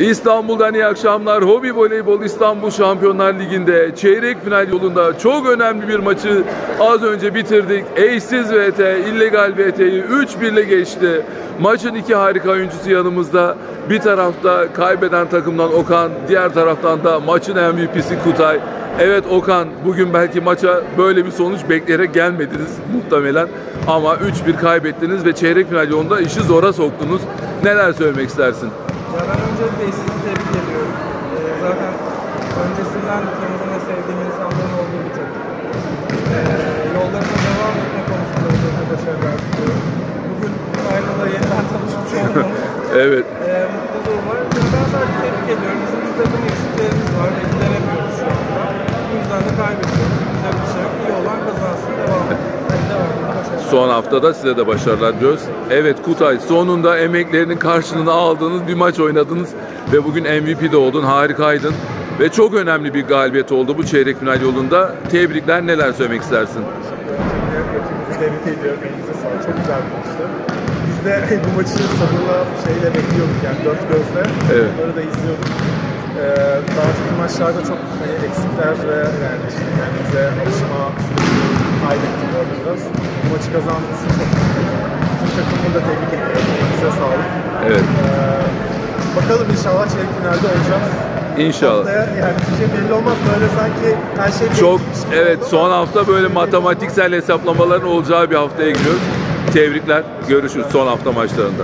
İstanbul'dan iyi akşamlar. Hobi Voleybol İstanbul Şampiyonlar Ligi'nde çeyrek final yolunda çok önemli bir maçı az önce bitirdik. Eşsiz VT, illegal VT'yi 3-1 ile geçti. Maçın iki harika oyuncusu yanımızda. Bir tarafta kaybeden takımdan Okan, diğer taraftan da maçın MVP'si Kutay. Evet Okan, bugün belki maça böyle bir sonuç bekleyerek gelmediniz muhtemelen. Ama 3-1 kaybettiniz ve çeyrek final yolunda işi zora soktunuz. Neler söylemek istersin? Ya ben öncelikle sizi tebrik ediyorum. Ee, zaten öncesinden kendisine sevdiğim insanların olduğu bir takım. Ee, yollarına devam etme konusunda özellikle başarılar diliyorum. Bugün Aylin'la yeniden tanışmış olmam Evet. e, mutluluğum var. Ben sadece tebrik ediyorum. Bizim bir takım eksiklerimiz var. Etkilenemiyoruz Son haftada size de başarılar diliyoruz. Evet Kutay sonunda emeklerinin karşılığını aldığınız bir maç oynadınız ve bugün MVP de oldun, harikaydın. Ve çok önemli bir galibiyet oldu bu çeyrek final yolunda. Tebrikler neler söylemek istersin? Tebrik ediyorum. Çok güzel bir maçtı. Biz de bu maçı sabırla şeyle bekliyorduk yani dört gözle. Evet. Onları da izliyorduk. Ee, daha önceki maçlarda çok hani eksikler ve yani işte kendimize alışma kaybettik orada biraz. Bu maçı kazandığımız için. Bütün takımını da tebrik ediyorum. Elinize sağlık. Evet. Ee, bakalım inşallah çeyrek finalde olacağız. İnşallah. Haftaya yani şey belli olmaz. Böyle sanki her şey Çok evet oldu. son hafta böyle matematiksel hesaplamaların olacağı bir haftaya giriyoruz. Tebrikler. Görüşürüz son hafta maçlarında.